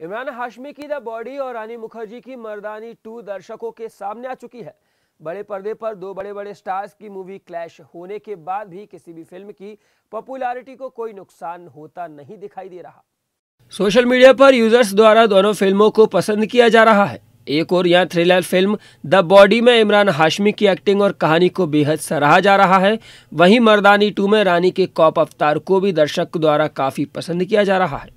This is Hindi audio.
इमरान हाशमी की द बॉडी और रानी मुखर्जी की मर्दानी टू दर्शकों के सामने आ चुकी है। बड़े पर्दे पर दो बड़े बड़े स्टार्स की मूवी क्लैश होने के बाद भी किसी भी फ़िल्म की पॉपुलैरिटी को कोई नुकसान होता नहीं दिखाई दे रहा। सोशल मीडिया पर यूज़र्स द्वारा दोनों फ़िल्मों को पसंद किया जा रहा है। एक और यहाँ थ्रिलर फ़िल्म, द बॉडी में इमरान हाशमी की एक्टिंग और कहानी को बेहद सराहा जा रहा है। वहीं मर्दानी टू में रानी के कॉप अवतार को भी दर्शक द्वारा काफ़ी पसंद किया जा रहा है।